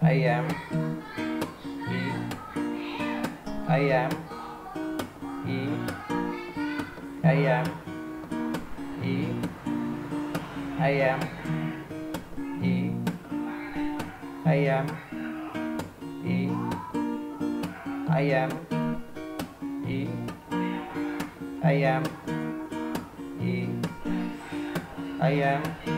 I am. E AM. E AM. E AM. E AM. E AM. E AM. E AM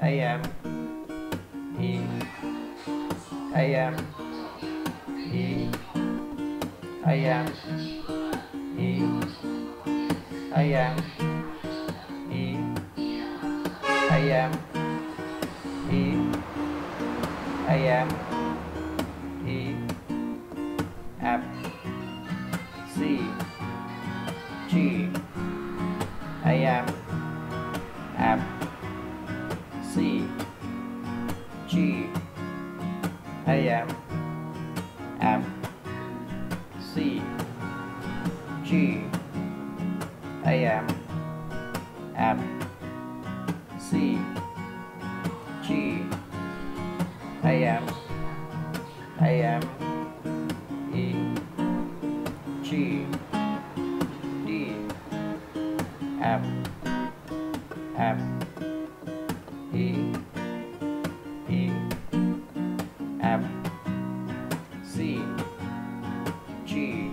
I am E AM E AM E AM E AM E AM E F C G C G A M M C G A M M C G A M A M E G D M E E F C G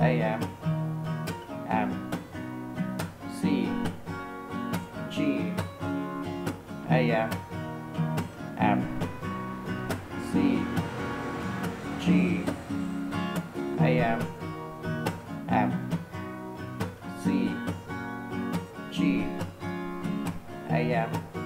A M M C G A M M C G A M M. a.m.